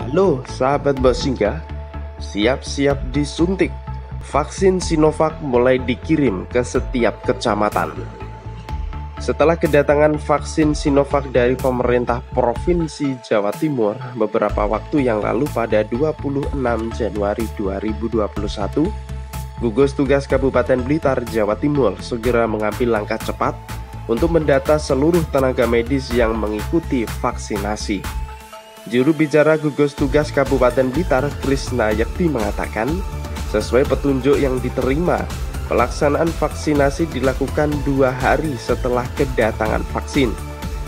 Halo sahabat Basingga, siap-siap disuntik. Vaksin Sinovac mulai dikirim ke setiap kecamatan. Setelah kedatangan vaksin Sinovac dari pemerintah Provinsi Jawa Timur beberapa waktu yang lalu pada 26 Januari 2021, gugus tugas Kabupaten Blitar, Jawa Timur segera mengambil langkah cepat untuk mendata seluruh tenaga medis yang mengikuti vaksinasi. Juru bicara gugus tugas Kabupaten Blitar, Krisna Yakti mengatakan, sesuai petunjuk yang diterima, pelaksanaan vaksinasi dilakukan dua hari setelah kedatangan vaksin.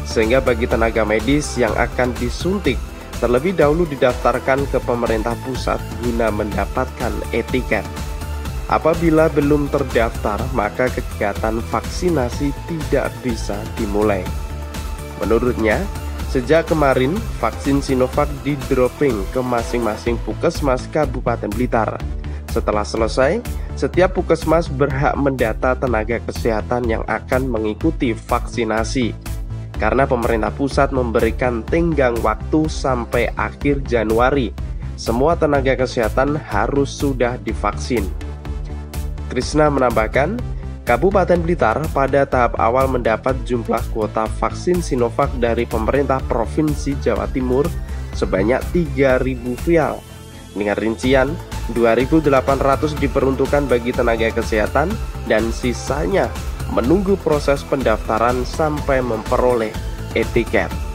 Sehingga bagi tenaga medis yang akan disuntik, terlebih dahulu didaftarkan ke pemerintah pusat guna mendapatkan etiket. Apabila belum terdaftar, maka kegiatan vaksinasi tidak bisa dimulai. Menurutnya, sejak kemarin vaksin Sinovac di-dropping ke masing-masing puskesmas Kabupaten Blitar. Setelah selesai, setiap puskesmas berhak mendata tenaga kesehatan yang akan mengikuti vaksinasi. Karena pemerintah pusat memberikan tenggang waktu sampai akhir Januari, semua tenaga kesehatan harus sudah divaksin. Krisna menambahkan, Kabupaten Blitar pada tahap awal mendapat jumlah kuota vaksin Sinovac dari pemerintah Provinsi Jawa Timur sebanyak 3.000 vial. Dengan rincian, 2.800 diperuntukkan bagi tenaga kesehatan dan sisanya menunggu proses pendaftaran sampai memperoleh etiket.